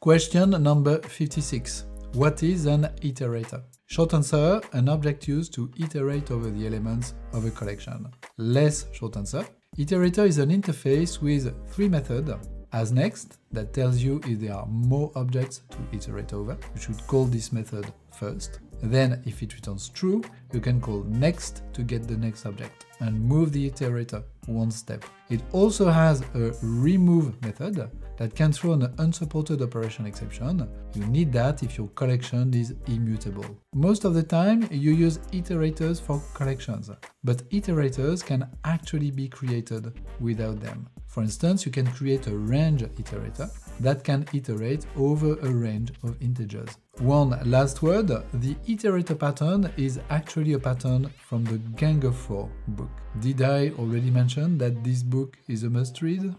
Question number 56. What is an iterator? Short answer, an object used to iterate over the elements of a collection. Less short answer. Iterator is an interface with three methods. hasNext, that tells you if there are more objects to iterate over. You should call this method first. Then, if it returns true, you can call next to get the next object and move the iterator one step. It also has a remove method that can throw an unsupported operation exception. You need that if your collection is immutable. Most of the time, you use iterators for collections, but iterators can actually be created without them. For instance, you can create a range iterator that can iterate over a range of integers. One last word, the iterator pattern is actually a pattern from the Gang of Four book. Did I already mention that this book is a must read?